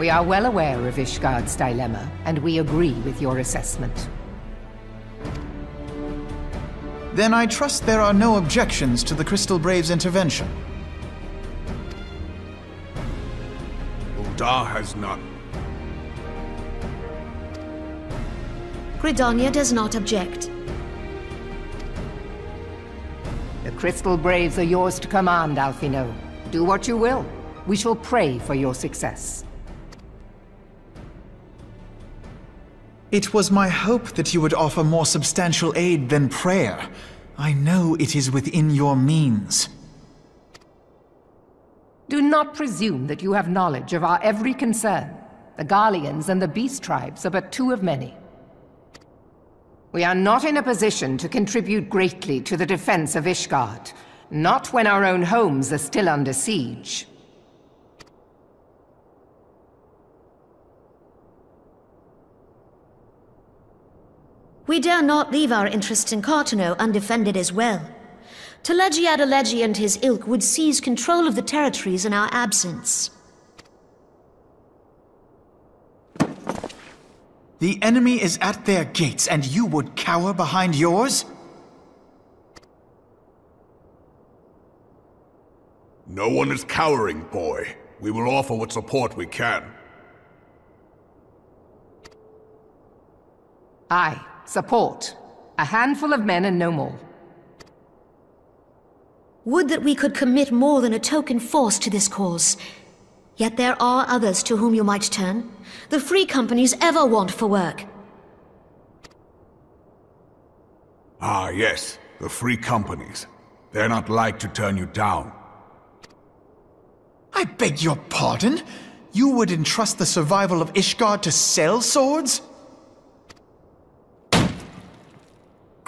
We are well aware of Ishgard's dilemma, and we agree with your assessment. Then I trust there are no objections to the Crystal Brave's intervention. Ul'dah has none. Gridania does not object. The Crystal Braves are yours to command, Alphinaud. Do what you will. We shall pray for your success. It was my hope that you would offer more substantial aid than prayer. I know it is within your means. Do not presume that you have knowledge of our every concern. The Garleans and the Beast Tribes are but two of many. We are not in a position to contribute greatly to the defense of Ishgard. Not when our own homes are still under siege. We dare not leave our interests in Carteneau undefended as well. Teledji Adeledji and his ilk would seize control of the territories in our absence. The enemy is at their gates, and you would cower behind yours? No one is cowering, boy. We will offer what support we can. Aye, support. A handful of men and no more. Would that we could commit more than a token force to this cause. Yet there are others to whom you might turn. The free companies ever want for work. Ah, yes. The free companies. They're not like to turn you down. I beg your pardon? You would entrust the survival of Ishgard to sell swords?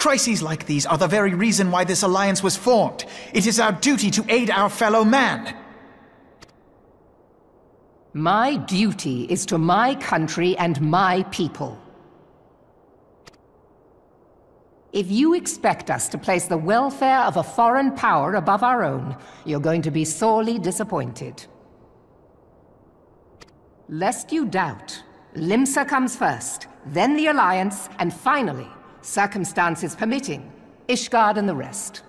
Crises like these are the very reason why this alliance was formed. It is our duty to aid our fellow man. My duty is to my country and my people. If you expect us to place the welfare of a foreign power above our own, you're going to be sorely disappointed. Lest you doubt, Limsa comes first, then the Alliance, and finally, circumstances permitting, Ishgard and the rest.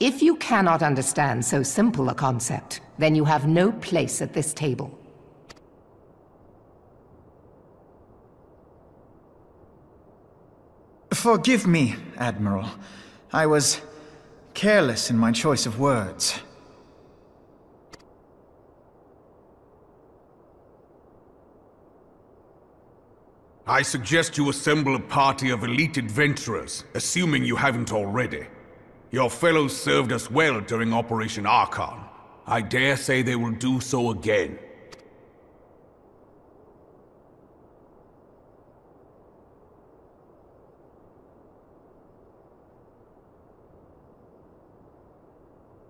If you cannot understand so simple a concept, then you have no place at this table. Forgive me, Admiral. I was careless in my choice of words. I suggest you assemble a party of elite adventurers, assuming you haven't already. Your fellows served us well during Operation Archon. I dare say they will do so again.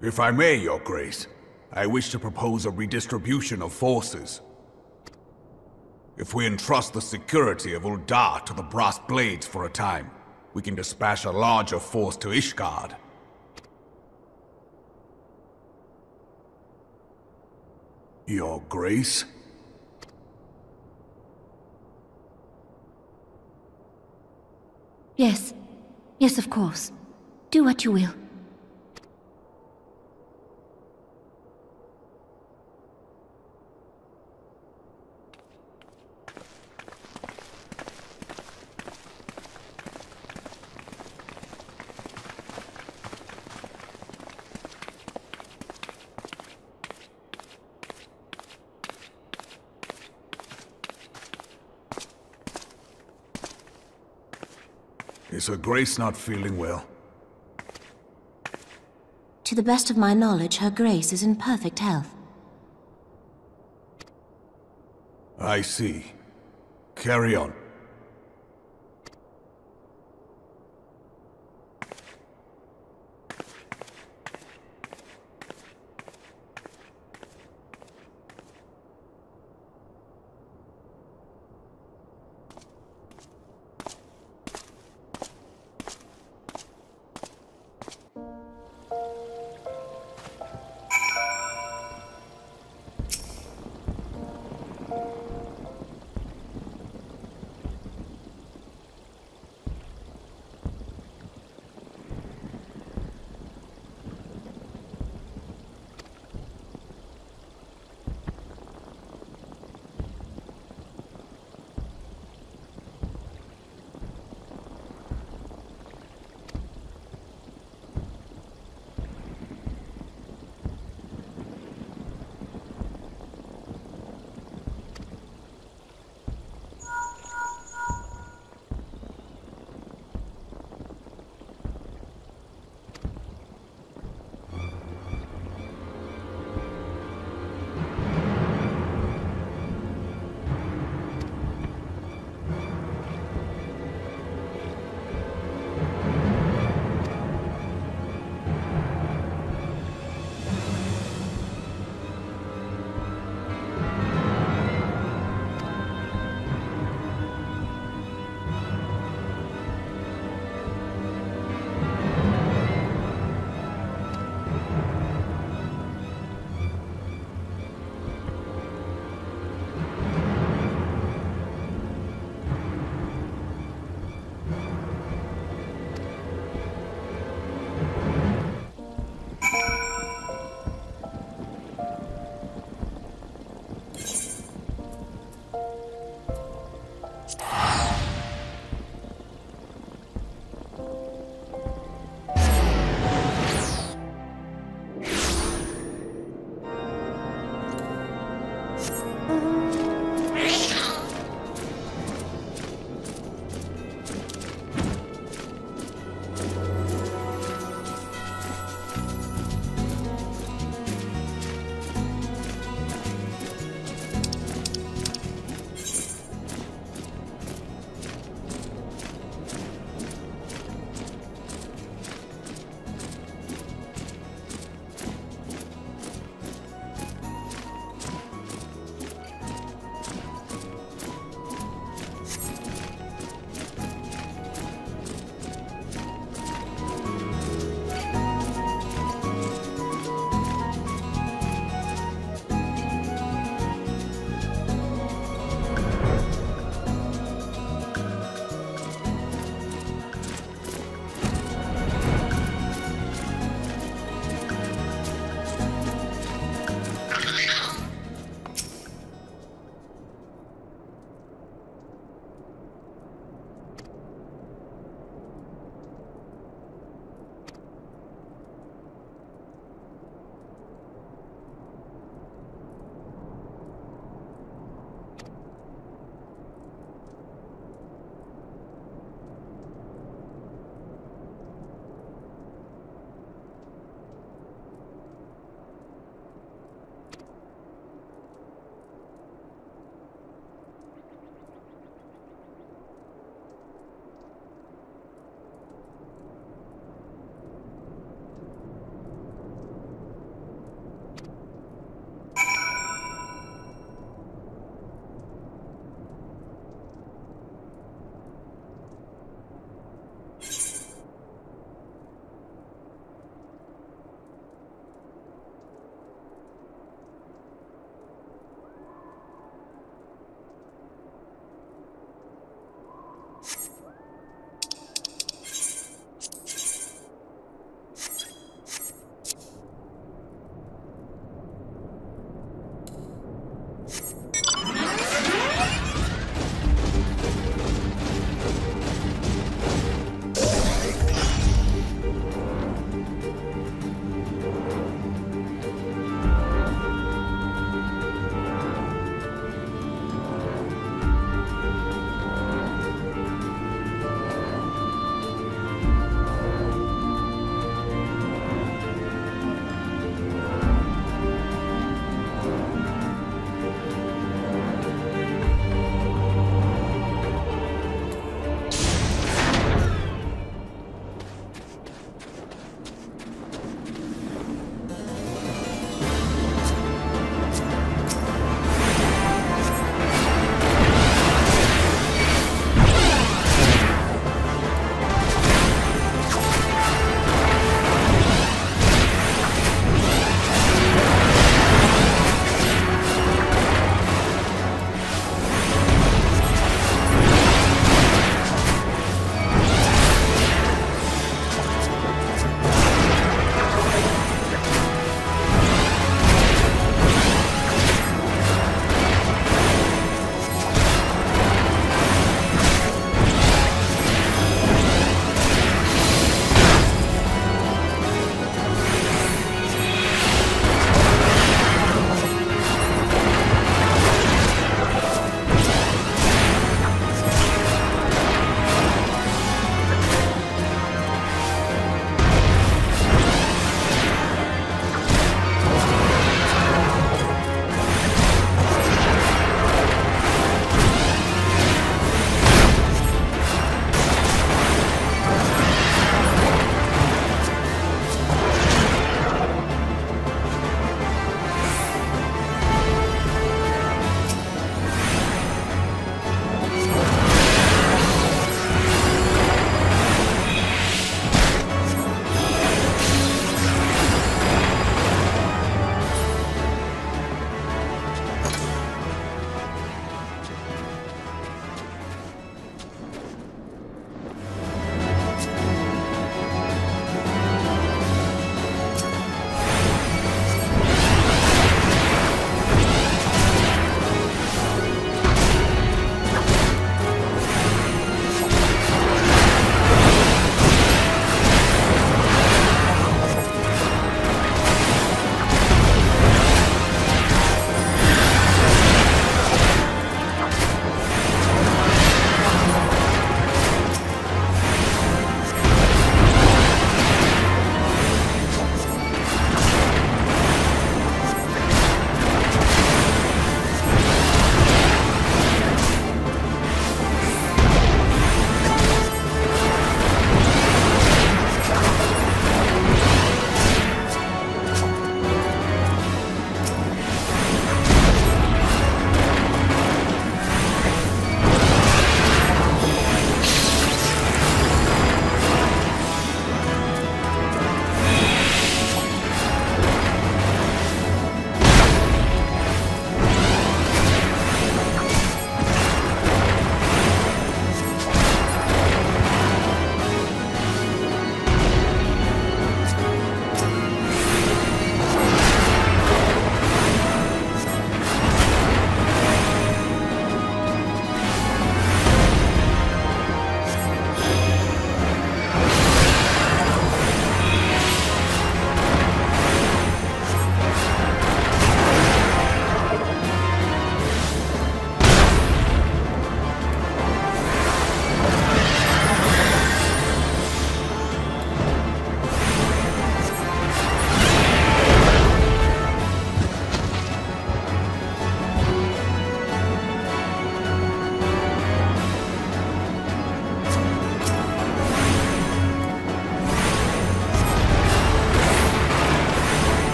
If I may, Your Grace, I wish to propose a redistribution of forces. If we entrust the security of Ul'dah to the Brass Blades for a time, we can dispatch a larger force to Ishgard. Your Grace? Yes. Yes, of course. Do what you will. Is her Grace not feeling well? To the best of my knowledge, Her Grace is in perfect health. I see. Carry on.